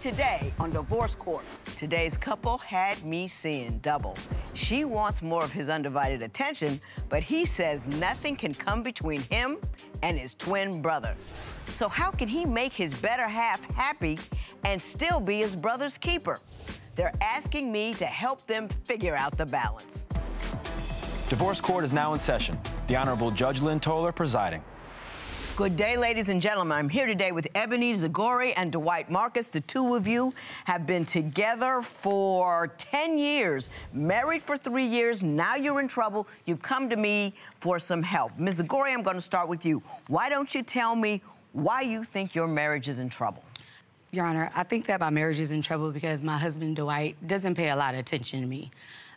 Today on Divorce Court, today's couple had me seeing double. She wants more of his undivided attention, but he says nothing can come between him and his twin brother. So, how can he make his better half happy and still be his brother's keeper? They're asking me to help them figure out the balance. Divorce Court is now in session. The Honorable Judge Lynn Toler presiding. Good day, ladies and gentlemen. I'm here today with Ebony Zagori and Dewight Marcus. The two of you have been together for 10 years, married for three years. Now you're in trouble. You've come to me for some help. Ms. Zagori, I'm going to start with you. Why don't you tell me why you think your marriage is in trouble? Your Honor, I think that my marriage is in trouble because my husband, Dewight, doesn't pay a lot of attention to me.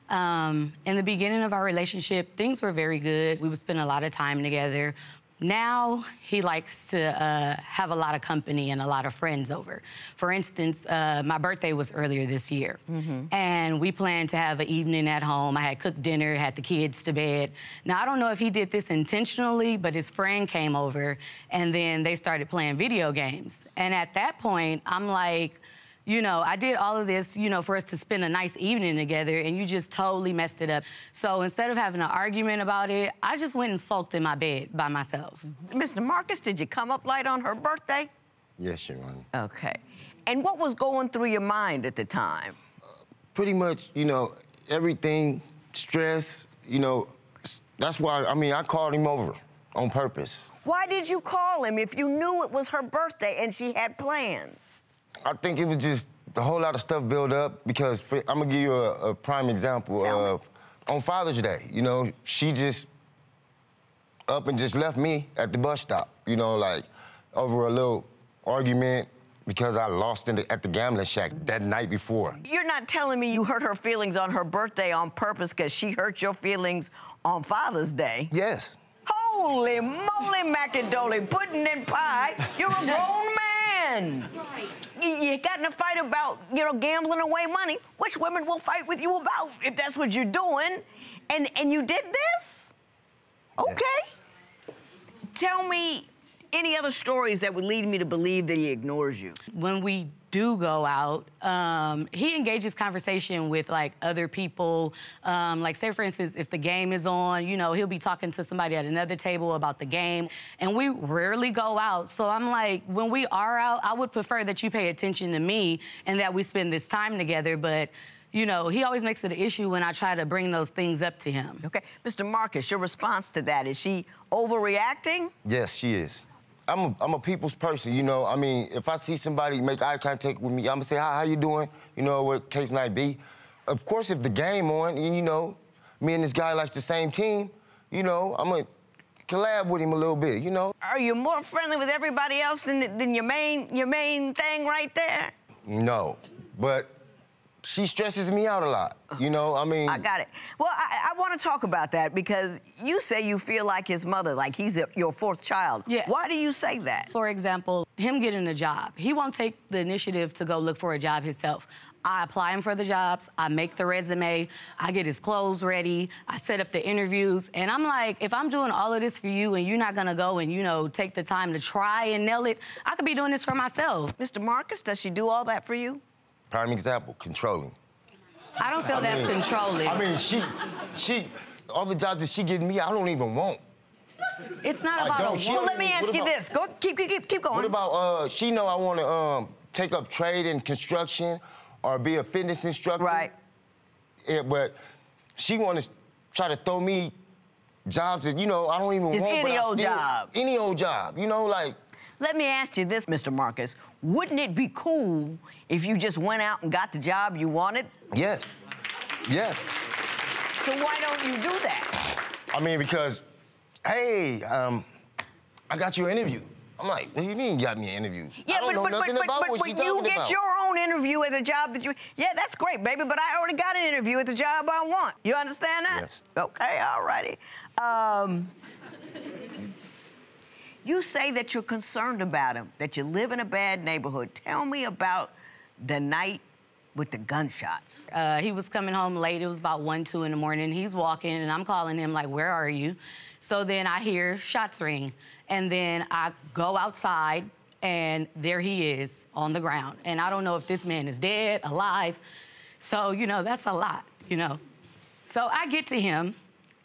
Um, in the beginning of our relationship, things were very good. We would spend a lot of time together. Now he likes to uh, have a lot of company and a lot of friends over. For instance, uh, my birthday was earlier this year, mm-hmm. and we planned to have an evening at home. I had cooked dinner, had the kids to bed. Now I don't know if he did this intentionally, but his friend came over, and then they started playing video games. And at that point, I'm like you know, I did all of this, you know, for us to spend a nice evening together, and you just totally messed it up. So instead of having an argument about it, I just went and sulked in my bed by myself. Mr. Marcus, did you come up light on her birthday? Yes, Your Honor. Okay. And what was going through your mind at the time? Uh, pretty much, you know, everything, stress, you know, that's why, I mean, I called him over on purpose. Why did you call him if you knew it was her birthday and she had plans? I think it was just a whole lot of stuff built up because for, I'm gonna give you a, a prime example Tell of me. on Father's Day. You know, she just up and just left me at the bus stop. You know, like over a little argument because I lost the, at the gambling shack that night before. You're not telling me you hurt her feelings on her birthday on purpose because she hurt your feelings on Father's Day? Yes. Holy moly, macadoli, pudding and pie. You're a grown man. You, you got in a fight about, you know, gambling away money, which women will fight with you about if that's what you're doing. And and you did this? Okay. Tell me any other stories that would lead me to believe that he ignores you. When we do go out, um, he engages conversation with like other people. Um, like say for instance, if the game is on, you know, he'll be talking to somebody at another table about the game, and we rarely go out. So I'm like, when we are out, I would prefer that you pay attention to me and that we spend this time together. But you know, he always makes it an issue when I try to bring those things up to him. Okay. Mr. Marcus, your response to that, is she overreacting? Yes, she is. I'm a, I'm a people's person, you know. I mean, if I see somebody make eye contact with me, I'm gonna say, "How how you doing?" You know, what case might be. Of course, if the game on, you know, me and this guy likes the same team, you know, I'm gonna collab with him a little bit, you know. Are you more friendly with everybody else than, than your main your main thing right there? No, but she stresses me out a lot. You know, I mean. I got it. Well, I, I want to talk about that because you say you feel like his mother, like he's a, your fourth child. Yeah. Why do you say that? For example, him getting a job. He won't take the initiative to go look for a job himself. I apply him for the jobs, I make the resume, I get his clothes ready, I set up the interviews, and I'm like, if I'm doing all of this for you and you're not gonna go and, you know, take the time to try and nail it, I could be doing this for myself. Mr. Marcus, does she do all that for you? Prime example, controlling. I don't feel I that's mean, controlling. I mean, she, she, all the jobs that she gives me, I don't even want. It's not about a Well, let me ask you about, this. Go, keep, keep, keep going. What about, uh, she know I want to um, take up trade and construction or be a fitness instructor. Right. Yeah, but she want to try to throw me jobs that, you know, I don't even Just want. any old still, job. Any old job, you know, like. Let me ask you this, Mr. Marcus. Wouldn't it be cool if you just went out and got the job you wanted? Yes. Yes. So why don't you do that? I mean, because, hey, um, I got you an interview. I'm like, what do you mean you got me an interview? Yeah, I don't but, know but, nothing but, about but, what but, but you get about. your own interview at the job that you... Yeah, that's great, baby, but I already got an interview at the job I want. You understand that? Yes. Okay, all righty. Um, you say that you're concerned about him, that you live in a bad neighborhood. Tell me about the night with the gunshots. Uh, he was coming home late. It was about 1, 2 in the morning. He's walking, and I'm calling him, like, where are you? So then I hear shots ring. And then I go outside, and there he is on the ground. And I don't know if this man is dead, alive. So, you know, that's a lot, you know. So I get to him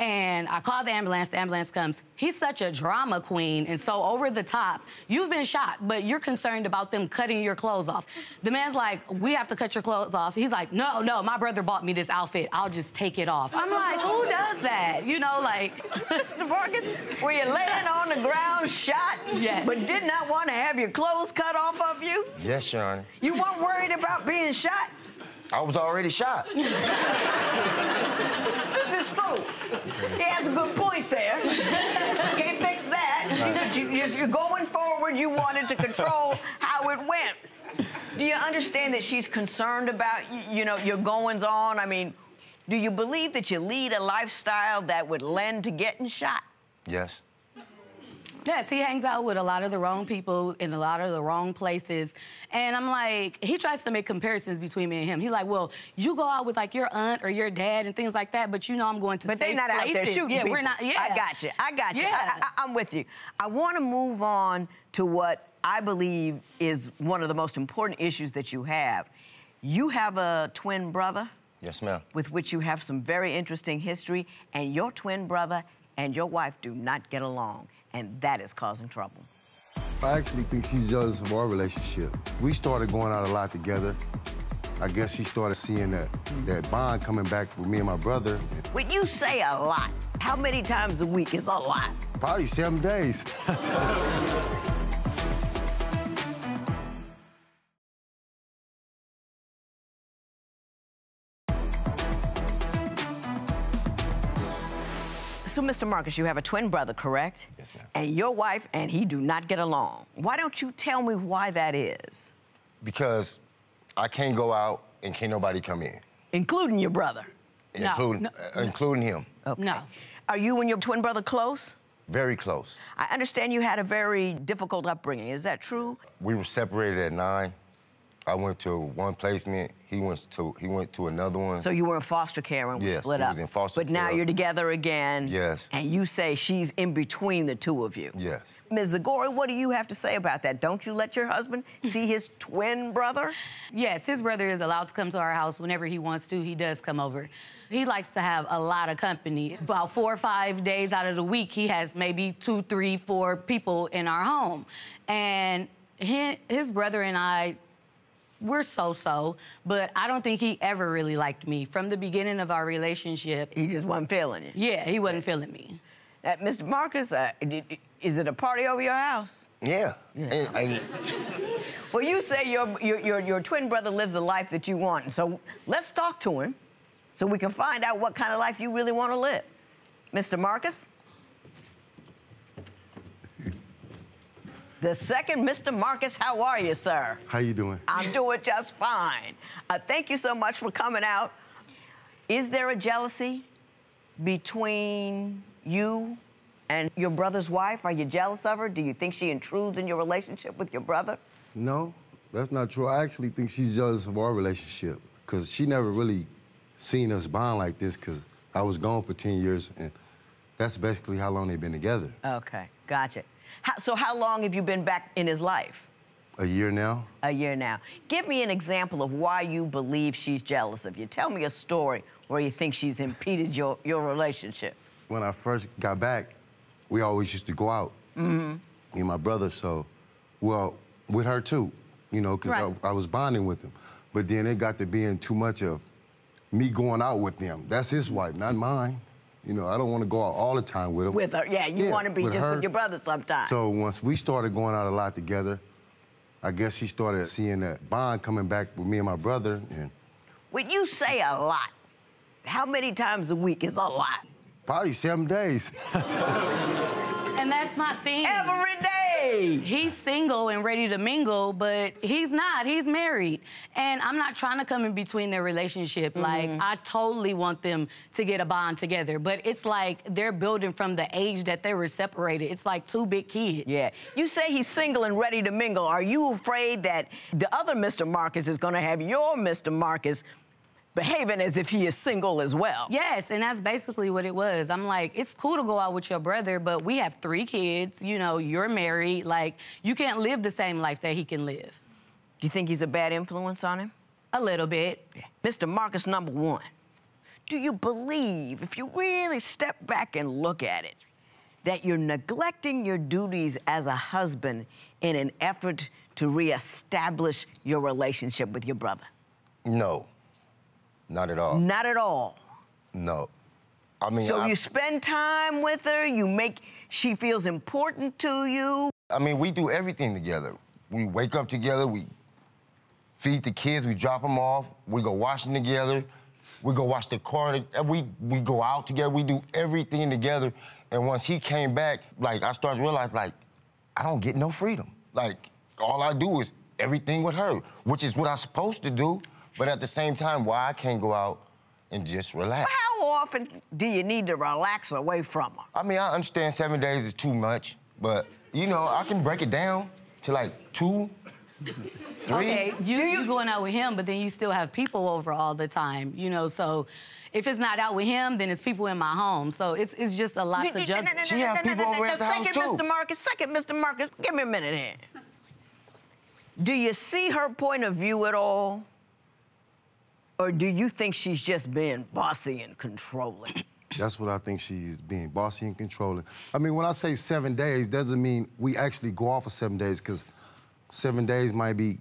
and I call the ambulance, the ambulance comes. He's such a drama queen and so over the top. You've been shot, but you're concerned about them cutting your clothes off. The man's like, we have to cut your clothes off. He's like, no, no, my brother bought me this outfit. I'll just take it off. I'm like, who does that? You know, like. Mr. Marcus, were you laying on the ground shot, Yes. but did not want to have your clothes cut off of you? Yes, Your Honor. You weren't worried about being shot? I was already shot. This is true. He has a good point there. Can't fix that. You, you, you're going forward. You wanted to control how it went. Do you understand that she's concerned about, you know, your goings on? I mean, do you believe that you lead a lifestyle that would lend to getting shot? Yes. Yes, he hangs out with a lot of the wrong people in a lot of the wrong places. And I'm like, he tries to make comparisons between me and him. He's like, well, you go out with like your aunt or your dad and things like that, but you know I'm going to But they're safe not out there places. shooting Yeah, people. we're not. Yeah, I got you. I got you. Yeah. I, I, I'm with you. I want to move on to what I believe is one of the most important issues that you have. You have a twin brother Yes, ma'am. with which you have some very interesting history, and your twin brother and your wife do not get along, and that is causing trouble. I actually think she's jealous of our relationship. We started going out a lot together. I guess she started seeing that, that bond coming back with me and my brother. When you say a lot, how many times a week is a lot? Probably seven days. Mr. Marcus, you have a twin brother, correct? Yes, ma'am. And your wife and he do not get along. Why don't you tell me why that is? Because I can't go out and can't nobody come in, Including your brother. No, including, no, uh, including him. No. Are you and your twin brother close? Very close. I understand you had a very difficult upbringing. Is that true? We were separated at nine. I went to one placement. He went to he went to another one. So you were in foster care and Yes, split we up. was in foster but now you're together again. Yes. And you say she's in between the two of you. Yes. Ms. Zagori, what do you have to say about that? Don't you let your husband see his twin brother? Yes, his brother is allowed to come to our house whenever he wants to. He does come over. He likes to have a lot of company. About four or five days out of the week, he has maybe two, three, four people in our home. And he, his brother and I, we're so-so, but I don't think he ever really liked me. From the beginning of our relationship, He just wasn't feeling it. yeah, he wasn't feeling me. Uh, Mr. Marcus, uh, did- is it a party over your house? Yeah. And, and Well, you say your, your, your, your twin brother lives the life that you want. So let's talk to him so we can find out what kind of life you really want to live. Mr. Marcus? The second Mr. Marcus, how are you, sir? How you doing? I'm doing just fine. Uh, thank you so much for coming out. Is there a jealousy between you and your brother's wife? Are you jealous of her? Do you think she intrudes in your relationship with your brother? No, that's not true. I actually think she's jealous of our relationship because she never really seen us bond like this because I was gone for 10 years and that's basically how long they've been together. Okay, gotcha. How, so, how long have you been back in his life? A year now. A year now. Give me an example of why you believe she's jealous of you. Tell me a story where you think she's impeded your, your relationship. When I first got back, we always used to go out. Mm-hmm. Me and my brother, so, well, with her too, you know, because Right. I, I was bonding with them. But then it got to being too much of me going out with them. That's his wife, not mine. You know, I don't want to go out all the time with her. With her, yeah, you want to be with just her. with your brother sometimes. So once we started going out a lot together, I guess she started seeing that bond coming back with me and my brother, and when you say a lot, how many times a week is a lot? probably seven days. And that's my thing. Every day. He's single and ready to mingle, but he's not. He's married. And I'm not trying to come in between their relationship. Mm-hmm. Like, I totally want them to get a bond together. But it's like they're building from the age that they were separated. It's like two big kids. Yeah. You say he's single and ready to mingle. Are you afraid that the other Mr. Marcus is going to have your Mr. Marcus behaving as if he is single as well. Yes, and that's basically what it was. I'm like, it's cool to go out with your brother, but we have three kids. You know, you're married. Like, you can't live the same life that he can live. You think he's a bad influence on him? A little bit. Mr. Marcus, number one, do you believe, if you really step back and look at it, that you're neglecting your duties as a husband in an effort to reestablish your relationship with your brother? No, not at all. Not at all. No. I mean, So I, you spend time with her, you make she feels important to you. I mean, we do everything together. We wake up together, we feed the kids, we drop them off, we go washing together, we go wash the car, and we, we go out together, we do everything together. And once he came back, like, I started to realize, like, I don't get no freedom. Like, all I do is everything with her, which is what I'm supposed to do. But at the same time, why I can't go out and just relax? How often do you need to relax away from her? I mean, I understand seven days is too much, but you know, I can break it down to like two, three. Okay, you, you going out with him, but then you still have people over all the time, you know, so if it's not out with him, then it's people in my home. So it's, it's just a lot to juggle. She have people over at the house, second, too. Mr. Marcus, second, Mr. Marcus, give me a minute here. Do you see her point of view at all? Or do you think she's just being bossy and controlling? That's what I think she's being bossy and controlling. I mean, when I say seven days, doesn't mean we actually go off for seven days, because seven days might be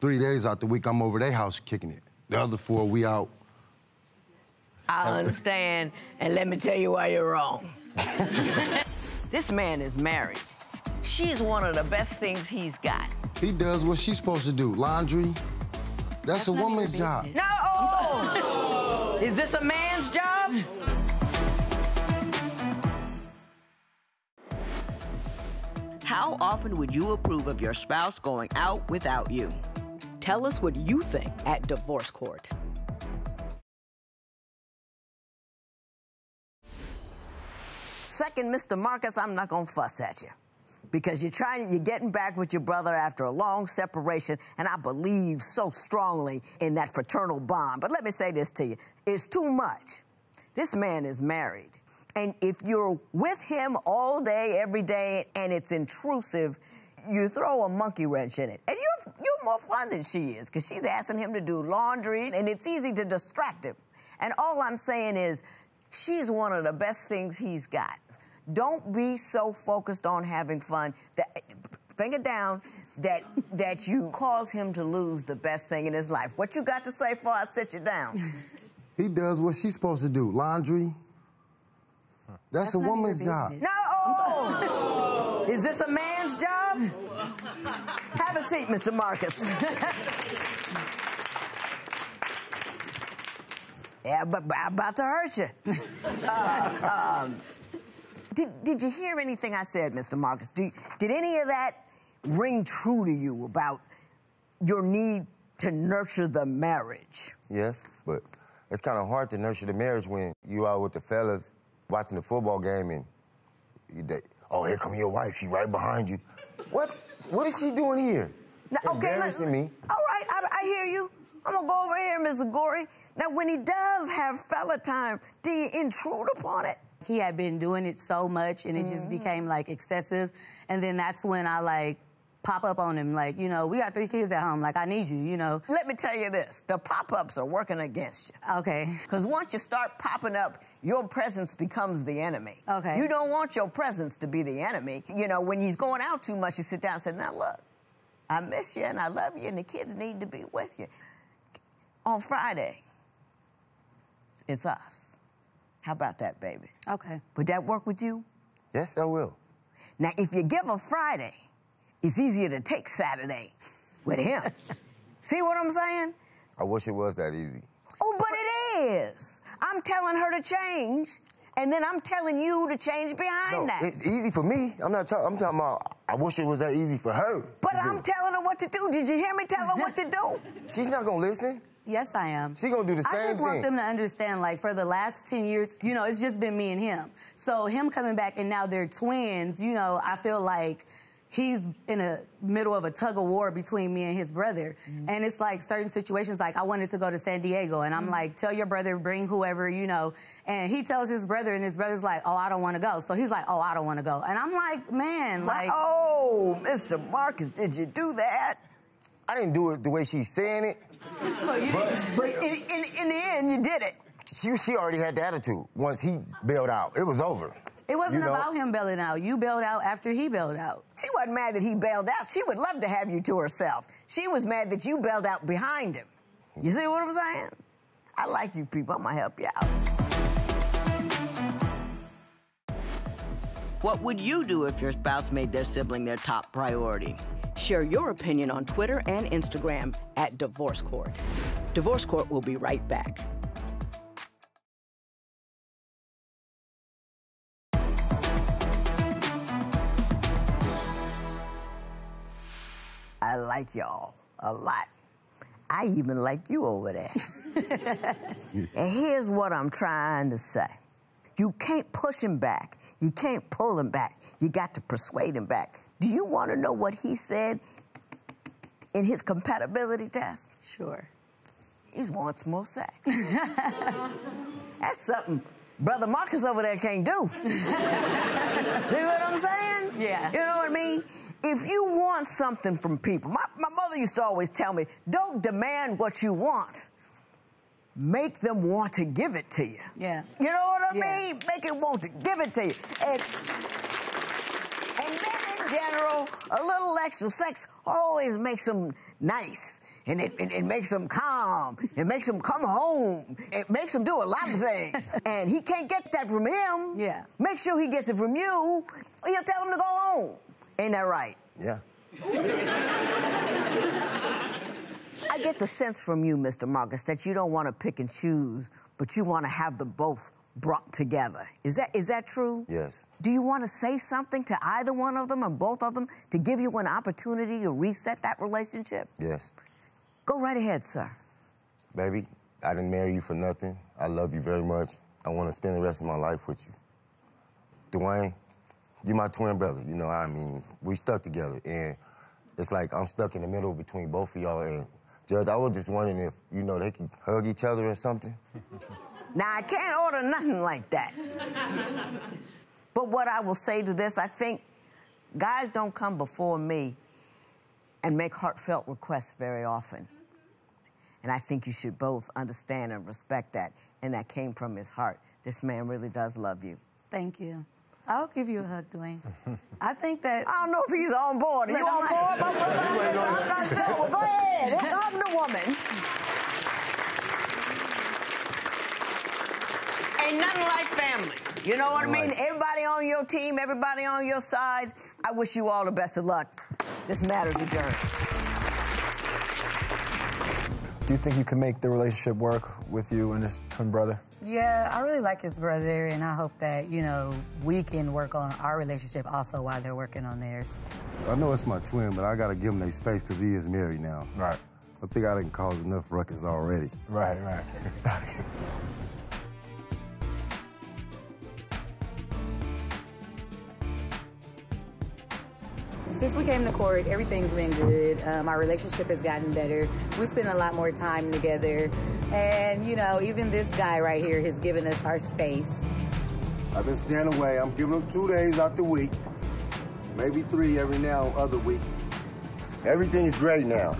three days out the week I'm over their house kicking it. The other four, we out. I understand, and let me tell you why you're wrong. this man is married. She's one of the best things he's got. He does what she's supposed to do. Laundry. That's, a none of your woman's job. business. No! Is this a man's job? How often would you approve of your spouse going out without you? Tell us what you think at Divorce Court. Second, Mr. Marcus, I'm not gonna fuss at you because you're trying, you're getting back with your brother after a long separation, and I believe so strongly in that fraternal bond. But let me say this to you: it's too much. This man is married, and if you're with him all day, every day, and it's intrusive, you throw a monkey wrench in it, and you're you're more fun than she is because she's asking him to do laundry, and it's easy to distract him. And all I'm saying is, she's one of the best things he's got. Don't be so focused on having fun that think it down that that you cause him to lose the best thing in his life. What you got to say before I sit you down? He does what she's supposed to do. Laundry. That's, a none of your woman's job. business. No! Is this a man's job? Have a seat, Mr. Marcus. yeah, but I'm about to hurt you. Uh, um, did, did you hear anything I said, Mr. Marcus? Did, did any of that ring true to you about your need to nurture the marriage? Yes, but it's kind of hard to nurture the marriage when you out with the fellas watching the football game and you, they, oh, here come your wife. She right behind you. What? What is she doing here? Now, okay, Embarrassing me. All right, I, I hear you. I'm gonna go over here, Mr. Gorey. Now, when he does have fella time, do you intrude upon it? He had been doing it so much and it just mm-hmm. became like excessive and then that's when i like pop up on him like you know we got three kids at home like i need you you know Let me tell you this: the pop-ups are working against you. okay Because once you start popping up, your presence becomes the enemy. Okay. You don't want your presence to be the enemy. You know, when he's going out too much, you sit down and say, Now look, I miss you and I love you, and the kids need to be with you. On Friday, it's us. How about that, baby? okay Would that work with you? Yes, that will. Now, if you give a Friday, it's easier to take Saturday with him. See what I'm saying? I wish it was that easy. Oh, but it is. I'm telling her to change, and then I'm telling you to change behind No, that. it's easy for me. I'm not talking. I'm talking about. I wish it was that easy for her. but. I'm telling her what to do. Did you hear me tell her what to do? She's not gonna listen. Yes i am She gonna do the same. thing. I just want thing. them to understand, like, for the last 10 years, you know, it's just been me and him. So, him coming back and now they're twins, you know, I feel like he's in a middle of a tug of war between me and his brother. Mm-hmm. And it's like certain situations, like I wanted to go to San Diego, and I'm mm-hmm. like, tell your brother, bring whoever, you know. And he tells his brother, and his brother's like, oh, I don't want to go. So he's like, oh, I don't want to go. And I'm like, man, like. Oh, Mr. Marcus, did you do that? I didn't do it the way she's saying it. So you, but, but in, in, in the end, you did it. She, she already had the attitude once he bailed out. It was over. It wasn't you know? about him bailing out. You bailed out after he bailed out. She wasn't mad that he bailed out. She would love to have you to herself. She was mad that you bailed out behind him. You see what I'm saying? I like you people. I'm gonna help you out. What would you do if your spouse made their sibling their top priority? Share your opinion on Twitter and Instagram at Divorce Court. Divorce Court will be right back. I like y'all a lot. I even like you over there. and here's what I'm trying to say. You can't push him back. You can't pull him back. You got to persuade him back. Do you want to know what he said in his compatibility test? Sure. He wants more sex. That's something Brother Marcus over there can't do. See what I'm saying? Yeah. You know what I mean? if you want something from people, my, my mother used to always tell me, don't demand what you want. Make them want to give it to you. Yeah. You know what I yeah. mean? Make it want to give it to you. And, in general, a little extra sex always makes them nice. And it, it, it, makes them calm. It makes them come home. It makes them do a lot of things. and he can't get that from him. Yeah. Make sure he gets it from you. Or you'll tell him to go home. Ain't that right? Yeah. I get the sense from you, Mr. Marcus, that you don't want to pick and choose, but you want to have them both brought together. Is that is that true? Yes. Do you want to say something to either one of them or both of them to give you an opportunity to reset that relationship? Yes. Go right ahead, sir. Baby, I didn't marry you for nothing. I love you very much. I want to spend the rest of my life with you. Dwayne, you're my twin brother. You know, I mean, we stuck together, and it's like I'm stuck in the middle between both of y'all. And Judge, I was just wondering if you know they can hug each other or something. Now I can't order nothing like that. but what I will say to this, I think guys don't come before me and make heartfelt requests very often. And I think you should both understand and respect that. And that came from his heart. This man really does love you. Thank you. I'll give you a hug, Dwayne. I think that. I don't know if he's on board. Are you on board, my brother? I'm not sure. Well, go ahead. Hug the woman. Ain't nothing like family. You know what I mean? Everybody on your team, everybody on your side. I wish you all the best of luck. This matter's adjourned. Do you think you can make the relationship work with you and this twin brother? Yeah, I really like his brother, and I hope that, you know, we can work on our relationship also while they're working on theirs. I know it's my twin, but I got to give him their space because he is married now. Right. I think I didn't cause enough ruckus already. Right, right. Since we came to court, everything's been good. Um, our relationship has gotten better. We spend a lot more time together. And, you know, even this guy right here has given us our space. I've been staying away. I'm giving him two days out the week, maybe three every now other week. Everything's great now.